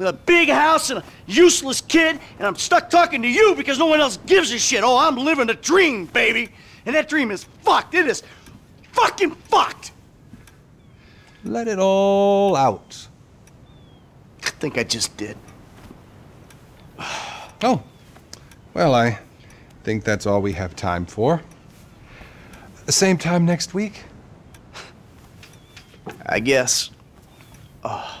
With a big house and a useless kid, and I'm stuck talking to you because no one else gives a shit. Oh, I'm living a dream, baby. And that dream is fucked. It is fucking fucked. Let it all out. I think I just did. Oh, well, I think that's all we have time for. The same time next week? I guess. Oh.